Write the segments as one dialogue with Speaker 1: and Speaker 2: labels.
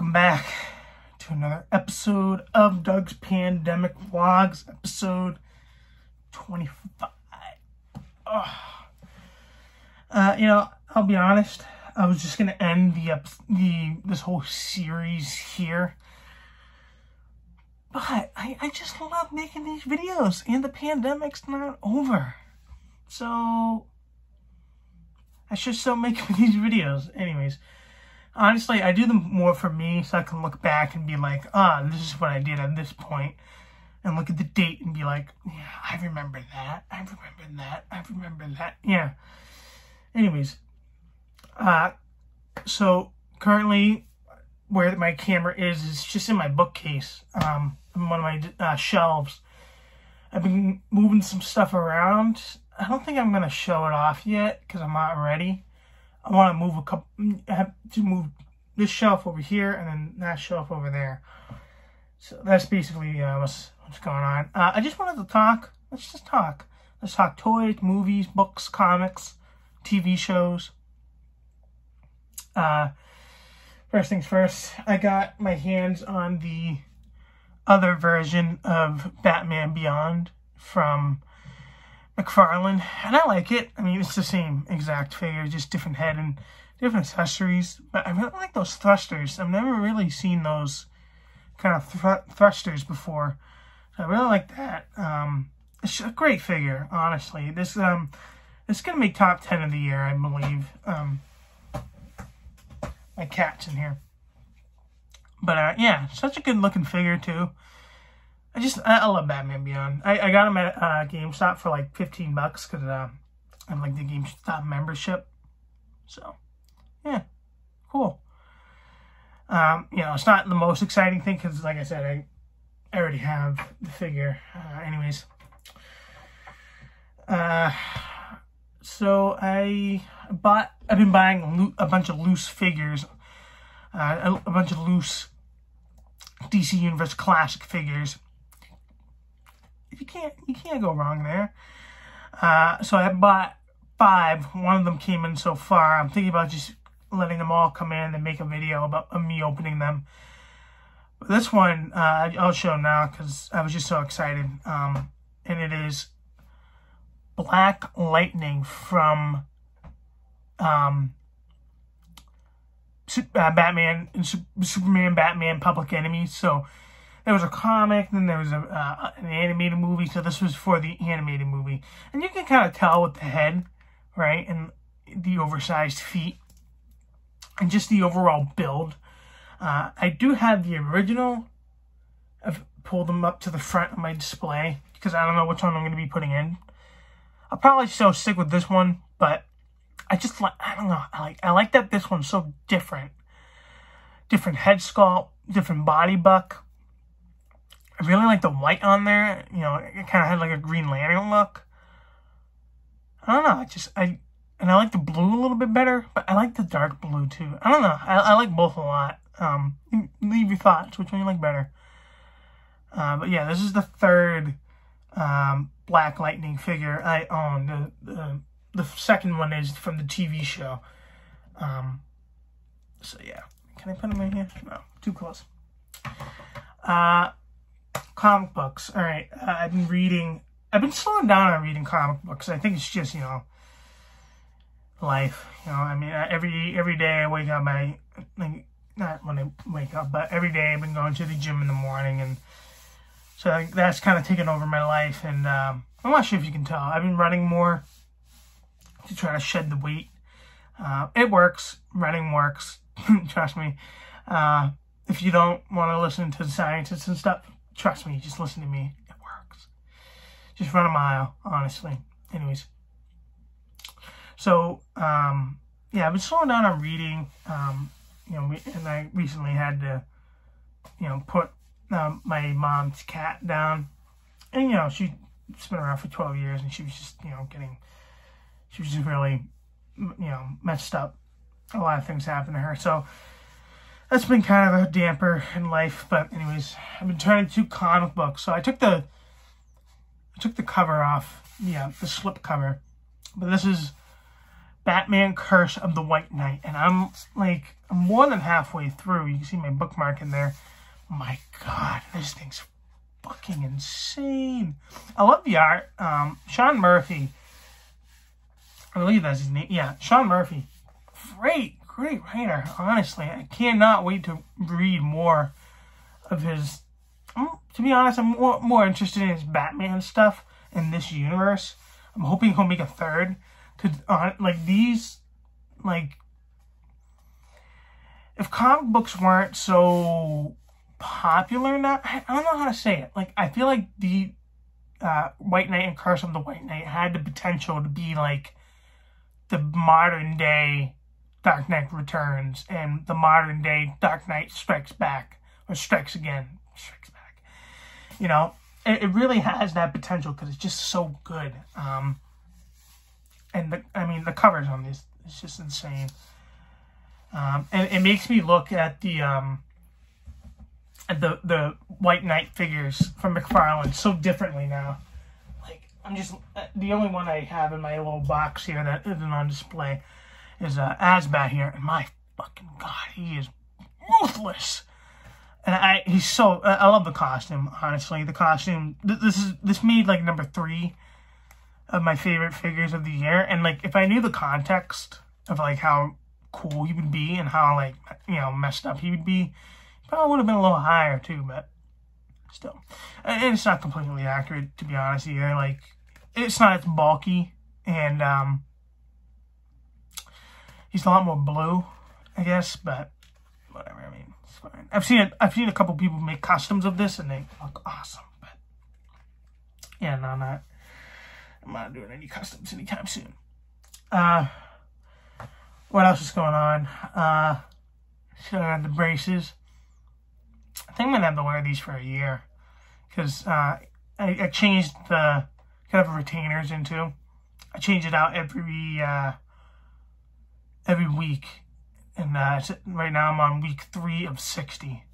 Speaker 1: Welcome back to another episode of Doug's Pandemic Vlogs, episode 25. Oh. Uh, you know, I'll be honest, I was just gonna end the the this whole series here. But I, I just love making these videos and the pandemic's not over. So I should still make these videos. Anyways, honestly, I do them more for me so I can look back and be like, ah, this is what I did at this point. And look at the date and be like, yeah, I remember that. I remember that. I remember that. Yeah. Anyways, uh, so currently where my camera is, is just in my bookcase, um, one of my uh, shelves. I've been moving some stuff around. I don't think I'm going to show it off yet because I'm not ready. I want to move a couple, I have to move this shelf over here and then that shelf over there. So that's basically uh, what's, what's going on. Uh, I just wanted to talk. Let's just talk. Let's talk toys, movies, books, comics, TV shows. Uh, first things first, I got my hands on the other version of Batman Beyond from McFarlane, and I like it. I mean, it's the same exact figure, just different head and different accessories. But I really like those thrusters. I've never really seen those kind of thr thrusters before. So I really like that. Um, it's a great figure, honestly. This um, it's gonna make top ten of the year, I believe. Um, my cat's in here. But uh, yeah, such a good looking figure too. I just I, love Batman Beyond. I, I got him at uh, GameStop for like fifteen bucks because uh, I'm like the GameStop membership. So yeah, cool. Um, you know, it's not the most exciting thing because, like I said, I, I already have the figure. Uh, anyways, uh, so I bought. I've been buying a bunch of loose figures, uh, a, a bunch of loose DC Universe classic figures you can't you can't go wrong there. Uh, so I bought five. One of them came in so far. I'm thinking about just letting them all come in and make a video about me opening them. But this one uh, I'll show now because I was just so excited. Um, and it is Black Lightning from um, uh, Batman and Superman, Batman, Public Enemy. So there was a comic, then there was a uh, an animated movie. So this was for the animated movie, and you can kind of tell with the head, right, and the oversized feet, and just the overall build. Uh, I do have the original. I've pulled them up to the front of my display because I don't know which one I'm going to be putting in. I'll probably still stick with this one, but I just like I don't know. I like I like that this one's so different. Different head sculpt, different body buck. I really like the white on there. You know, it kind of had like a Green Lantern look. I don't know. I just, I, and I like the blue a little bit better, but I like the dark blue too. I don't know. I, I like both a lot. Um, leave your thoughts. Which one you like better? Uh, but yeah, this is the third um, Black Lightning figure I own. The, the, the second one is from the TV show. Um, so yeah. Can I put him in here? No, too close. Uh, comic books. All right, uh, I've been reading. I've been slowing down on reading comic books. I think it's just you know life. You know, I mean, every every day I wake up, I like not when I wake up, but every day I've been going to the gym in the morning, and so that's kind of taken over my life. And um, I'm not sure if you can tell, I've been running more to try to shed the weight. Uh, it works. Running works. Trust me. Uh, if you don't want to listen to the scientists and stuff, Trust me, just listen to me. It works. Just run a mile, honestly. Anyways. So, um, yeah, I've been slowing down on reading. Um, you know, and I recently had to, you know, put um, my mom's cat down. And, you know, she's been around for 12 years and she was just, you know, getting, she was just really, you know, messed up. A lot of things happened to her. So, that's been kind of a damper in life. But anyways, I've been turning to comic books. So I took the I took the cover off, yeah, the slip cover. But this is Batman Curse of the White Knight. And I'm like more than halfway through. You can see my bookmark in there. My God, this thing's fucking insane. I love the art. Um, Sean Murphy. I believe that's his name. Yeah, Sean Murphy. Great, great writer. Honestly, I cannot wait to read more of his. to be honest, I'm more, more interested in his Batman stuff in this universe. I'm hoping he'll make a third. To uh, like these, like if comic books weren't so popular now, I, I don't know how to say it. Like I feel like the uh, White Knight and Curse of the White Knight had the potential to be like the modern day Dark Knight Returns and the modern day Dark Knight Strikes Back or Strikes Again, Strikes Back. You know, it, it really has that potential because it's just so good. Um, and the, I mean, the covers on this is just insane. Um, and it makes me look at the um, at the the White Knight figures from McFarlane so differently now. Like I'm just uh, the only one I have in my little box here that isn't on display is uh, Azbat here, and my fucking god, he is ruthless. And I, he's so. I love the costume. Honestly, the costume. This is this made like number three of my favorite figures of the year. And like, if I knew the context of like how cool he would be and how like you know messed up he would be, probably would have been a little higher too. But still, and it's not completely accurate to be honest either. Like, it's not as bulky and um, he's a lot more blue, I guess. But whatever. I mean, it's fine. I've seen. I've seen a couple people make customs of this and they look awesome. But yeah, no, not. I'm not doing any customs anytime soon. Uh, what else is going on? Uh, so the braces. I think I'm gonna have to wear these for a year because uh, I, I, changed the kind of retainers into. I change it out every uh, every week, and uh, right now I'm on week three of sixty.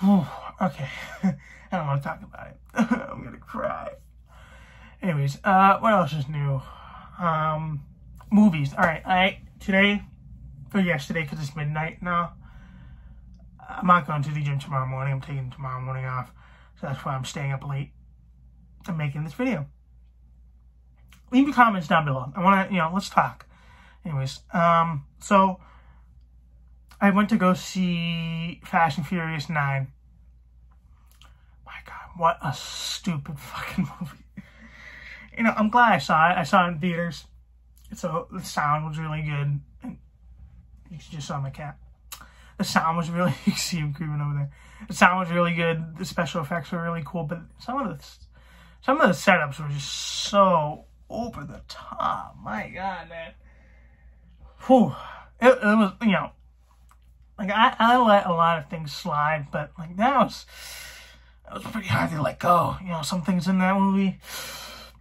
Speaker 1: Whew, okay. I don't want to talk about it. I'm gonna cry. Anyways, uh, what else is new? Um, movies. All right, I today or yesterday because it's midnight now. I'm not going to the gym tomorrow morning. I'm taking tomorrow morning off, so that's why I'm staying up late and making this video. Leave your comments down below. I want to, you know, let's talk. Anyways, um, so I went to go see Fast and Furious 9 what a stupid fucking movie. You know, I'm glad I saw it. I saw it in theaters. So the sound was really good. And you just saw my cat. The sound was really, you see him creeping over there. The sound was really good. The special effects were really cool. But some of the, some of the setups were just so over the top. My God, man. Whew. It, it was, you know, like I, I let a lot of things slide, but like that was it was pretty hard to let go. You know, some things in that movie.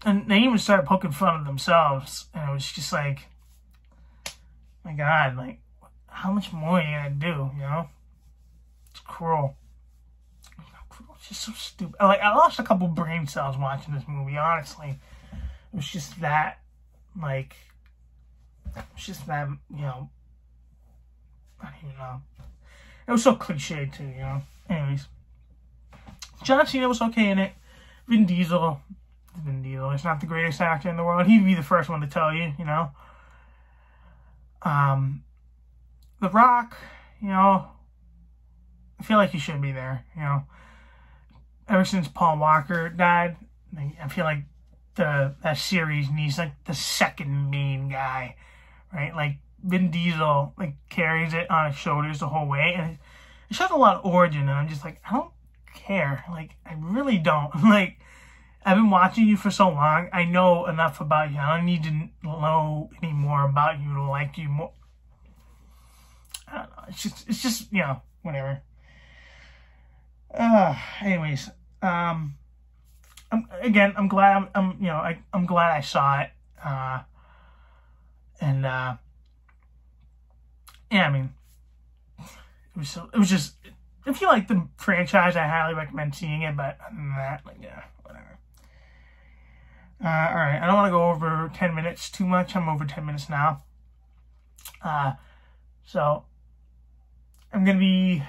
Speaker 1: And they even started poking fun of themselves. And it was just like, my God, like, how much more are you gonna do, you know? It's cruel. It's just so stupid. Like, I lost a couple brain cells watching this movie, honestly. It was just that, like, it was just that, you know, I don't even know. It was so cliche, too, you know? Anyways. John Cena was okay in it. Vin Diesel, Vin Diesel is not the greatest actor in the world. He'd be the first one to tell you, you know. Um, The Rock, you know, I feel like he shouldn't be there, you know. Ever since Paul Walker died, I feel like the that series needs like the second main guy, right? Like Vin Diesel like carries it on his shoulders the whole way, and it shows a lot of origin. And I'm just like, I don't care. Like, I really don't. Like, I've been watching you for so long. I know enough about you. I don't need to know any more about you to like you more. I don't know. It's just, it's just, you know, whatever. Uh, anyways, um, I'm, again, I'm glad I'm, I'm, you know, I, I'm glad I saw it. Uh, and, uh, yeah, I mean, it was so, it was just, if you like the franchise, I highly recommend seeing it. But other than that, like, yeah, whatever. Uh, all right, I don't want to go over 10 minutes too much. I'm over 10 minutes now. Uh, so I'm going to be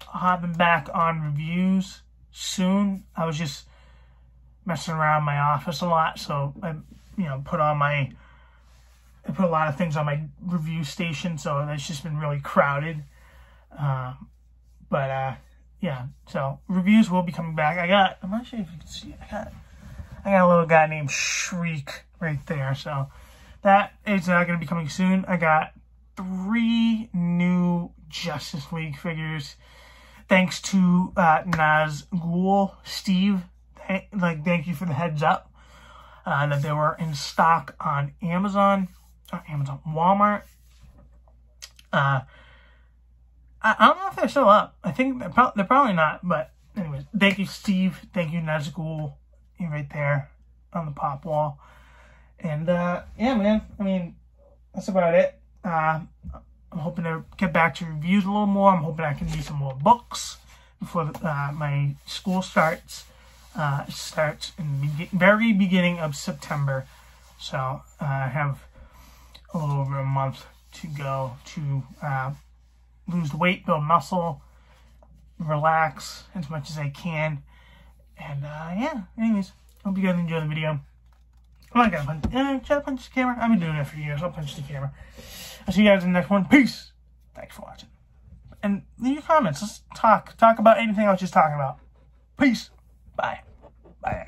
Speaker 1: hopping back on reviews soon. I was just messing around my office a lot, so I, you know, put on my, I put a lot of things on my review station, so that's just been really crowded. Uh, but uh, yeah, so reviews will be coming back. I got, I'm not sure if you can see. I got, I got a little guy named Shriek right there, so that is uh, going to be coming soon. I got three new Justice League figures thanks to uh, Nazgul, Steve. Th- like, thank you for the heads up uh, that they were in stock on Amazon, uh, Amazon, Walmart. Uh, I, I, don't know if they're still up. I think they're, pro- they're probably not. But anyways, thank you, Steve. Thank you, Nazgul, right there on the pop wall. And uh, yeah, man. I mean, that's about it. Uh, I'm hoping to get back to reviews a little more. I'm hoping I can do some more books before uh, my school starts. Uh, starts in the very beginning of September. So uh, I have a little over a month to go to uh, lose the weight, build muscle, relax as much as I can. And uh, yeah, anyways, hope you guys enjoy the video. I'm not gonna punch, uh, try to punch the camera. I've been doing it for years. I'll punch the camera. I'll see you guys in the next one. Peace. Thanks for watching. And leave your comments. Let's talk. Talk about anything I was just talking about. Peace. Bye. Bye.